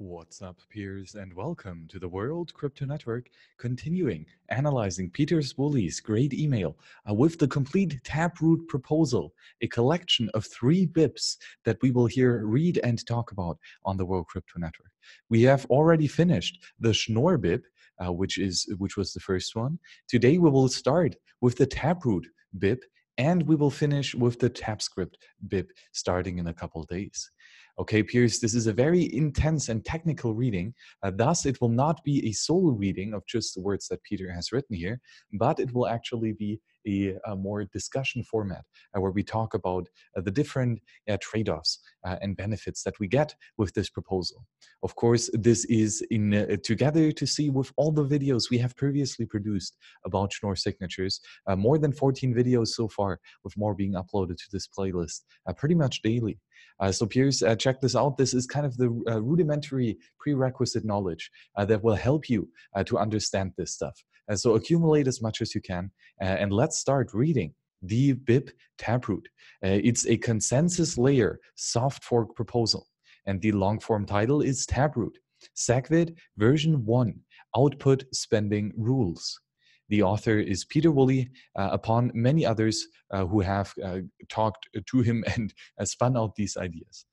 What's up, peers, and welcome to the World Crypto Network, continuing analyzing Pieter Wuille's great email uh, with the complete Taproot proposal, a collection of three BIPs that we will here read and talk about on the World Crypto Network. We have already finished the Schnorr BIP, uh, which is which was the first one. Today we will start with the Taproot BIP, and we will finish with the TapScript BIP starting in a couple days. Okay, peers, this is a very intense and technical reading. Uh, thus, it will not be a solo reading of just the words that Pieter has written here, but it will actually be a, a more discussion format uh, where we talk about uh, the different uh, trade offs and benefits that we get with this proposal. Of course, this is in together to see with all the videos we have previously produced about Schnorr signatures, more than 14 videos so far, with more being uploaded to this playlist pretty much daily. Uh, so peers, uh, check this out. This is kind of the uh, rudimentary prerequisite knowledge that will help you to understand this stuff. Uh, so accumulate as much as you can, and let's start reading the BIP Taproot. it's a consensus layer soft fork proposal, and the long form title is Taproot. SegWit version 1 Output Spending Rules. The author is Pieter Wuille, uh, upon many others uh, who have uh, talked to him and uh, spun out these ideas.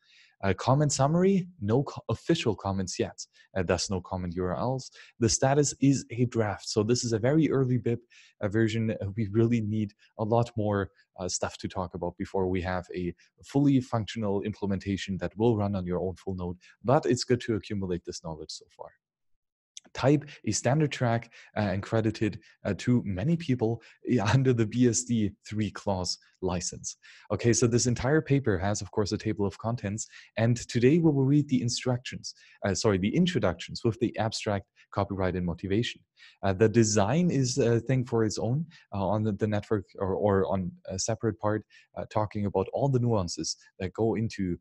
Uh, comment summary, no co official comments yet, uh, thus no comment URLs. The status is a draft. So this is a very early BIP version. we really need a lot more stuff to talk about before we have a fully functional implementation that will run on your own full node. But it's good to accumulate this knowledge so far type a standard track uh, and credited uh, to many people under the BSD 3 clause license. Okay, so this entire paper has, of course, a table of contents, and today we will read the instructions, uh, sorry, the introductions with the abstract, copyright, and motivation. Uh, the design is a thing for its own uh, on the, the, network or, or, on a separate part, uh, talking about all the nuances that go into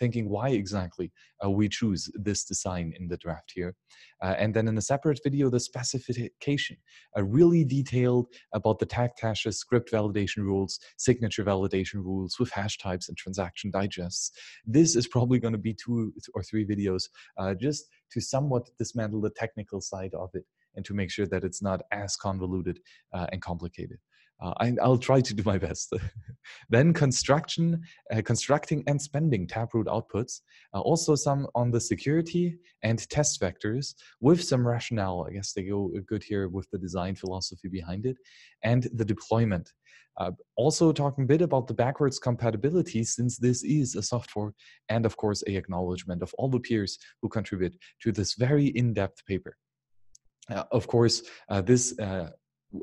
thinking why exactly uh, we choose this design in the draft here. Uh, and then in a separate video, the specification, uh, really detailed about the tagged hashes, script validation rules, signature validation rules with hash types and transaction digests. This is probably going to be two or three videos uh, just to somewhat dismantle the technical side of it and to make sure that it's not as convoluted uh, and complicated. Uh, I, will try to do my best. then construction, uh, constructing and spending Taproot outputs. Uh, also some on the security and test vectors with some rationale. I guess they go good here with the design philosophy behind it and the deployment. Uh, also talking a bit about the backwards compatibility since this is a soft fork and of course a acknowledgement of all the peers who contribute to this very in-depth paper. Uh, of course, uh, this uh,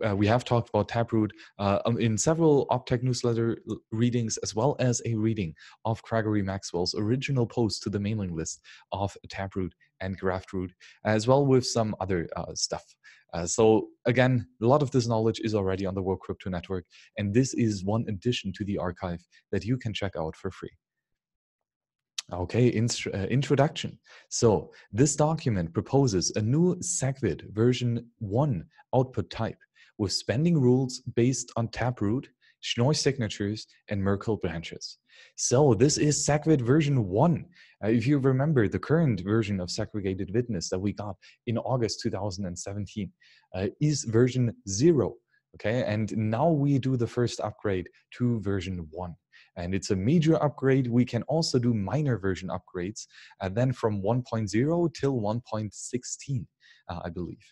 uh, we have talked about Taproot uh, um, in several Optech newsletter readings, as well as a reading of Gregory Maxwell's original post to the mailing list of Taproot and Graftroot, as well with some other uh, stuff. Uh, so again, a lot of this knowledge is already on the World Crypto Network, and this is one addition to the archive that you can check out for free. Okay, uh, introduction. So this document proposes a new SegWit version 1 output type with spending rules based on Taproot, Schnorr signatures, and Merkle branches. So this is SegWit version one. Uh, if you remember the current version of segregated witness that we got in August 2017 uh, is version zero. Okay, and now we do the first upgrade to version one and it's a major upgrade. We can also do minor version upgrades, uh, then from 1.0 till 1.16, uh, I believe.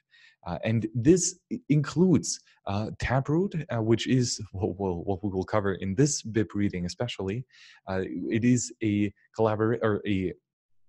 Uh, and this includes uh, Taproot, uh, which is what, what, we will cover in this BIP reading, especially. Uh, it is a collaborate or a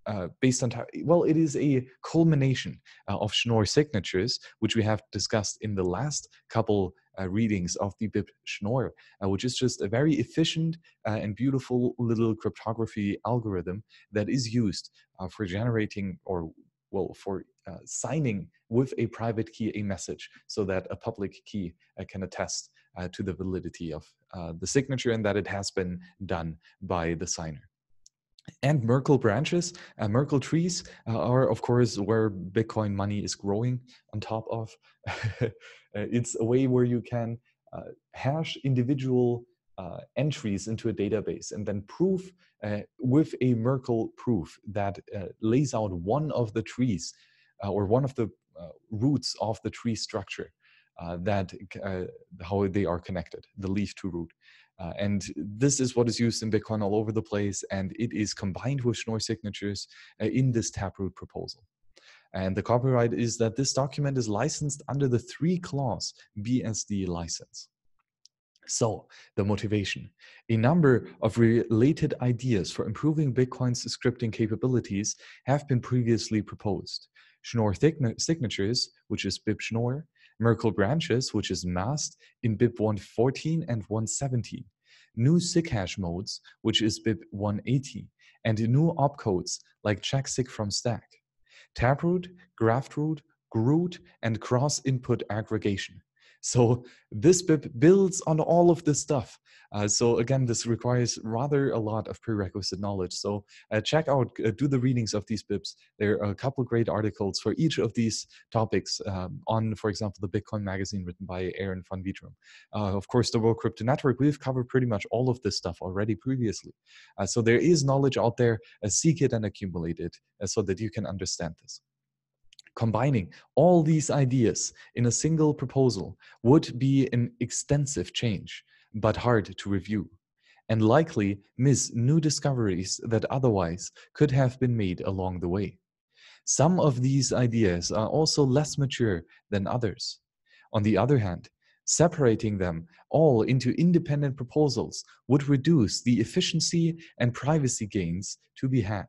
uh, based on well, it is a culmination uh, of Schnorr signatures, which we have discussed in the last couple readings of the BIP Schnorr, which is just a very efficient and beautiful little cryptography algorithm that is used for generating or well for uh, signing with a private key a message so that a public key uh, can attest uh, to the validity of uh, the signature and that it has been done by the signer. And Merkle branches, uh, Merkle trees uh, are, of course, where Bitcoin money is growing on top of. it's a way where you can hash individual uh, entries into a database and then proof uh, with a Merkle proof that uh, lays out one of the trees or one of the uh, roots of the tree structure uh, that how they are connected, the leaf to root. and this is what is used in Bitcoin all over the place, and it is combined with Schnorr signatures in this Taproot proposal. And the copyright is that this document is licensed under the three clause BSD license. So, the motivation. A number of related ideas for improving Bitcoin's scripting capabilities have been previously proposed. Schnorr signatures, which is BIP Schnorr, Merkle branches, which is MAST in BIP 114 and 117, new SIG modes, which is BIP 180, and new opcodes like check SIG from stack, taproot, graftroot, groot, and cross input aggregation. So this BIP builds on all of this stuff. Uh, so again, this requires rather a lot of prerequisite knowledge. So uh, check out, uh, do the readings of these BIPs. There are a couple great articles for each of these topics um, on, for example, the Bitcoin magazine written by Aaron van Wirdum. Uh, of course, the World Crypto Network, we've covered pretty much all of this stuff already previously. Uh, so there is knowledge out there, uh, seek it and accumulate it so that you can understand this combining all these ideas in a single proposal would be an extensive change, but hard to review, and likely miss new discoveries that otherwise could have been made along the way. Some of these ideas are also less mature than others. On the other hand, separating them all into independent proposals would reduce the efficiency and privacy gains to be had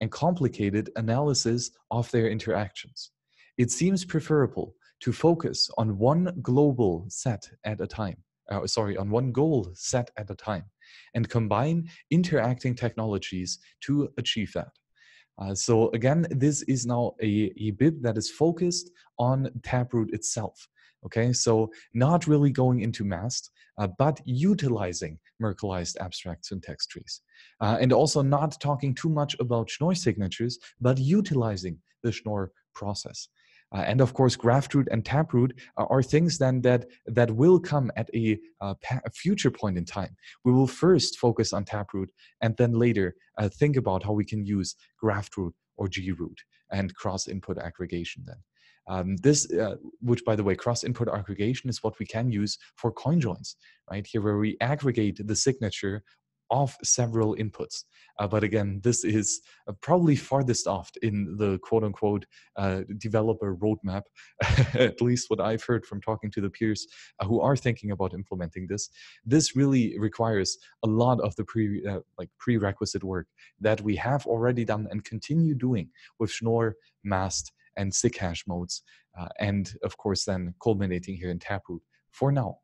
and complicated analysis of their interactions. It seems preferable to focus on one global set at a time, uh, sorry, on one goal set at a time, and combine interacting technologies to achieve that. Uh, so again, this is now a, a BIP that is focused on Taproot itself. Okay, so not really going into MAST, uh, but utilizing Merkleized abstract syntax trees. Uh, and also not talking too much about Schnorr signatures, but utilizing the Schnorr process. Uh, and of course, graftroot and taproot are, things then that that will come at a, uh, future point in time. We will first focus on taproot, and then later uh, think about how we can use graftroot or groot and cross input aggregation then. Um, this, uh, which by the way, cross input aggregation is what we can use for coin joins, right? Here where we aggregate the signature of several inputs. Uh, but again, this is uh, probably farthest off in the quote unquote uh, developer roadmap, at least what I've heard from talking to the peers uh, who are thinking about implementing this. This really requires a lot of the pre, uh, like prerequisite work that we have already done and continue doing with Schnorr, MAST, and SIG hash modes, uh, and of course then culminating here in Taproot for now.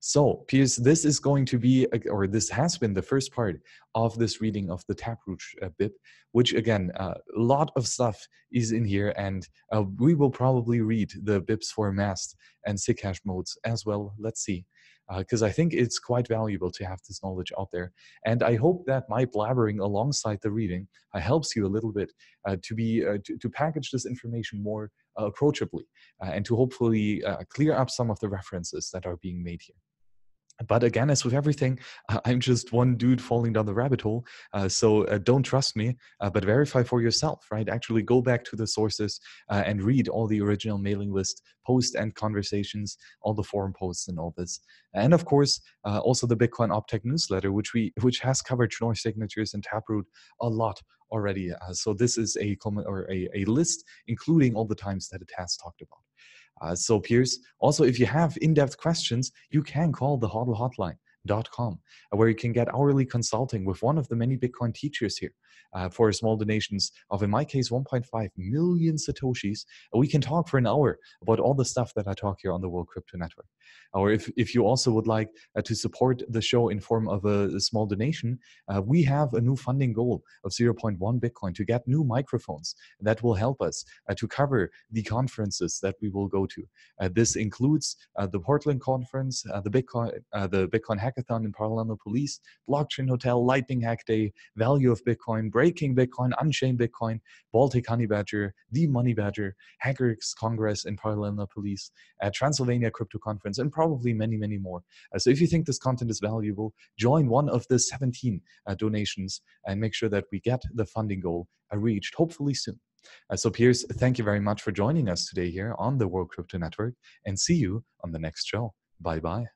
So, peers, this is going to be, or this has been the first part of this reading of the Taproot uh, BIP, which again, uh, a lot of stuff is in here, and uh, we will probably read the BIPs for MAST and SIG hash modes as well. Let's see. Because uh, I think it's quite valuable to have this knowledge out there. And I hope that my blabbering alongside the reading uh, helps you a little bit uh, to be to, to package this information more approachably and to hopefully clear up some of the references that are being made here but again as with everything i'm just one dude falling down the rabbit hole. Uh, so uh, don't trust me uh, but verify for yourself right? Actually go back to the sources uh, and read all the original mailing list posts and conversations all the forum posts and all this. And of course uh, also the bitcoin optech newsletter which we which has covered Schnorr signatures and taproot a lot already. Uh, so this is a comment or a, a list including all the times that it has talked about uh, so, peers, also, if you have in depth questions, you can call the HODL hotline. Com, where you can get hourly consulting with one of the many Bitcoin teachers here uh, for small donations of, in my case, 1.5 million Satoshis. We can talk for an hour about all the stuff that I talk here on the World Crypto Network. Or if, if you also would like uh, to support the show in form of a, a small donation, uh, we have a new funding goal of 0.1 Bitcoin to get new microphones that will help us uh, to cover the conferences that we will go to. Uh, this includes uh, the Portland conference, the Bitcoin, the Bitcoin Hack hackathon in Parallel Polis, Blockchain Hotel, Lightning Hack Day, Value of Bitcoin, Breaking Bitcoin, Unchained Bitcoin, Baltic Honey Badger, The Money Badger, Hackers Congress in Parallel Polis, uh, Transylvania Crypto Conference, and probably many, many more. Uh, so if you think this content is valuable, join one of the 17 uh, donations and make sure that we get the funding goal uh, reached, hopefully soon. Uh, so, peers, thank you very much for joining us today here on the World Crypto Network and see you on the next show. Bye bye.